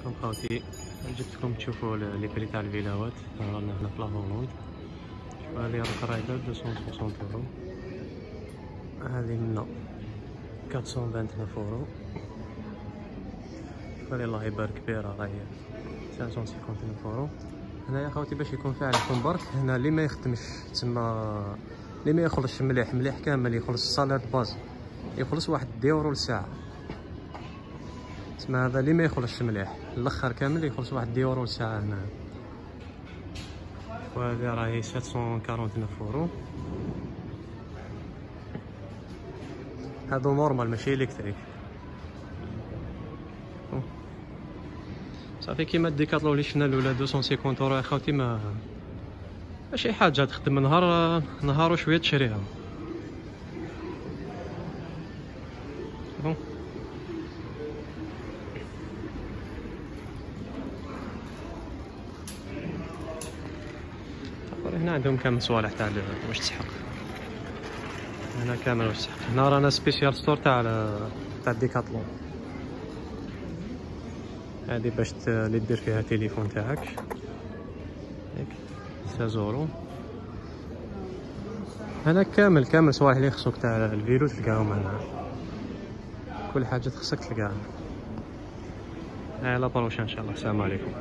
عليكم خوتي جبتكم تشوفوا les prix تاع الفيلاوات رانا هنا في لاهولوند هذه راه رايدر 260 اورو هذه منا 429 اورو فالي الله يبارك بها راهي 559 اورو هنايا خوتي باش يكون فيها عليكم برك هنا اللي ما يخدمش تما اللي ما يخلصش مليح مليح كامل يخلص الـ salaire base. يخلص واحد dix euros للساعه تسمى هذا اللي ما يخلصش مليح. الأخر كامل يخلص واحد dix euros للساعه هنا وهذه راهي 749 اورو هادو normal ماشي électrique. صافي كيما ديكاتلون اللي شفنا الأولى 250 اورو يا خوتي ما ماشي حاجة تخدم نهار نهار وشوية تشريها. هنا عندهم كامل صوالح تاع واش تسحق هنا كامل واش تسحق هنا رانا spécial store تاع تاع ديكاتلون هذه باش اللي دير فيها تليفون تاعك. هيك. 16 اورو هنا كامل كامل صوالح اللي يخصوك تاع الفيلو تلقاهم هنا كل حاجة تخصك تلقاها. هاي لا بروشان إن شاء الله. السلام عليكم.